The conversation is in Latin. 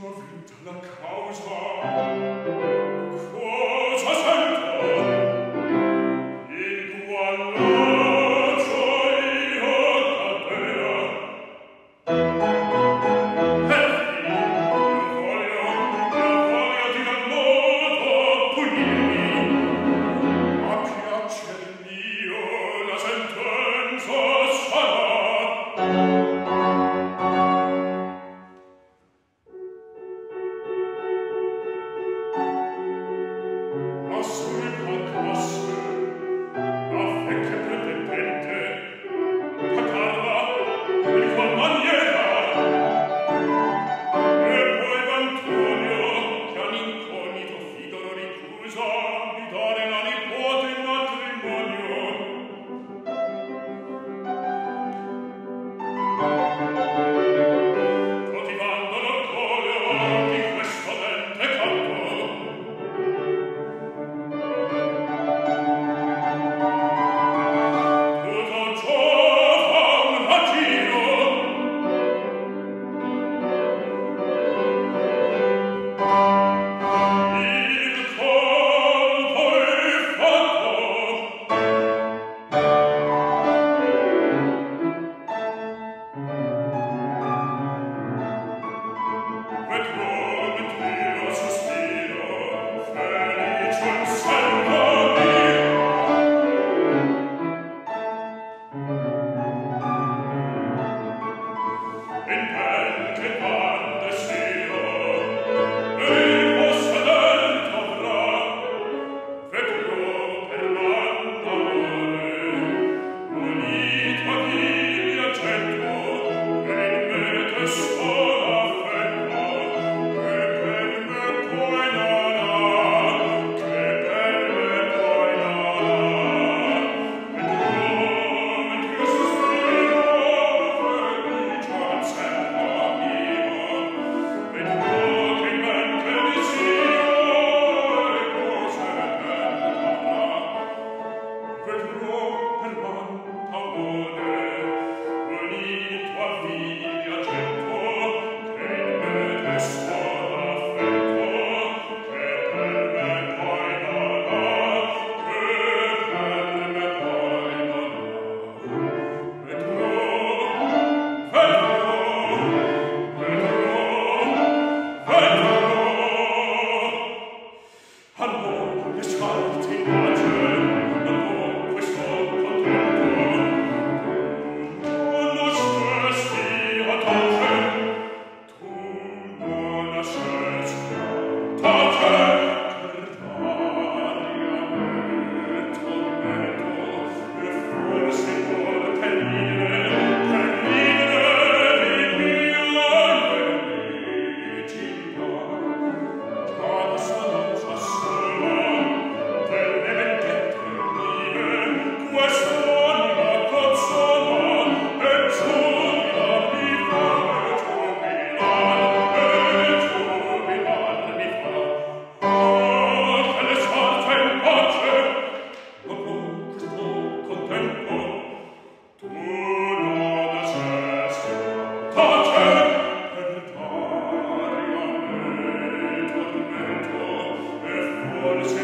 gioventa la causa. Holy